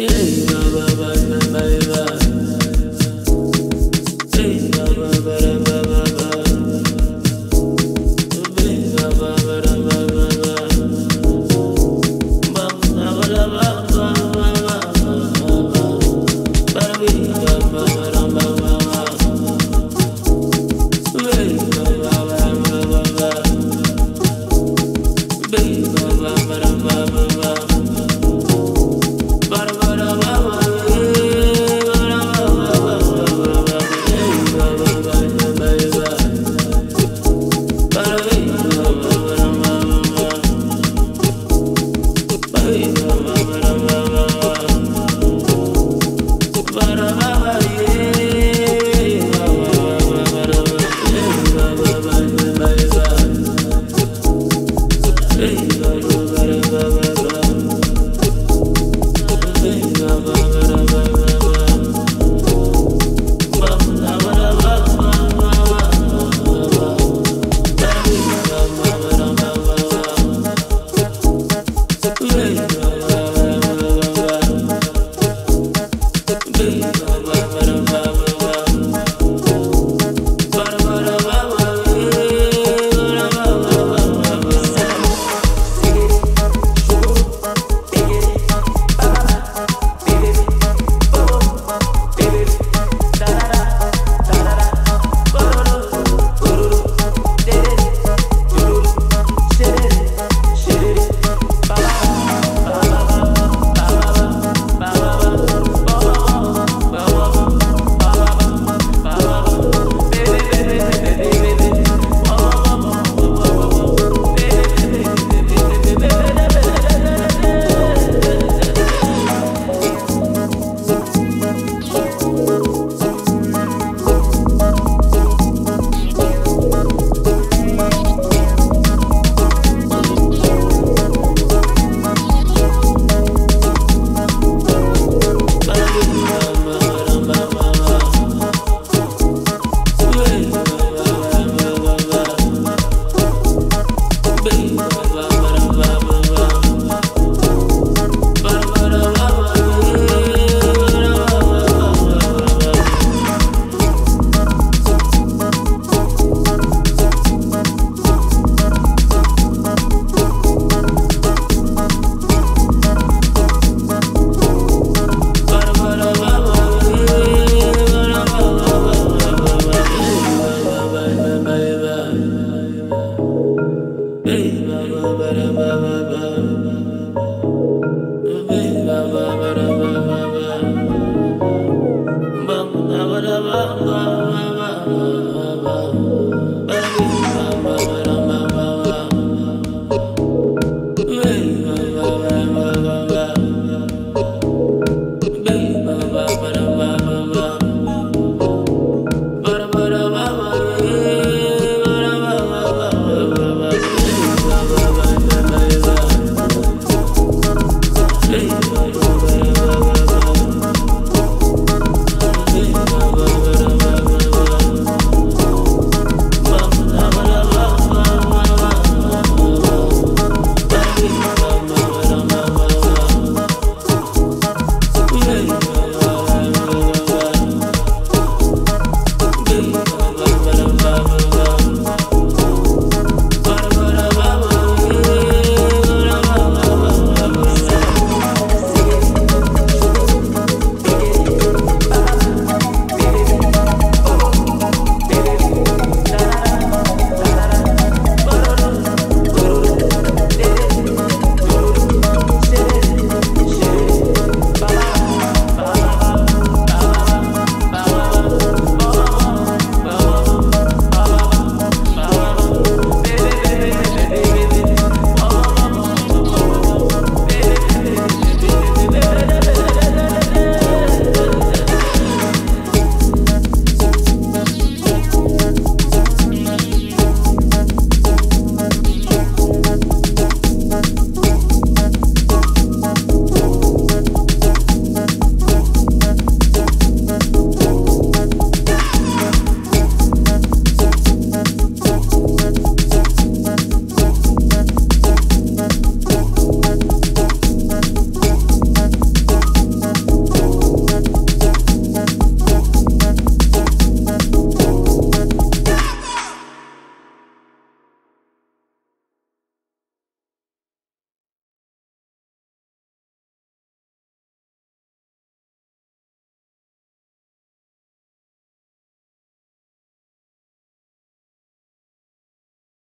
Hey, ba ba ba ba ba. Hey, ba ba ba ba. Send us Bye.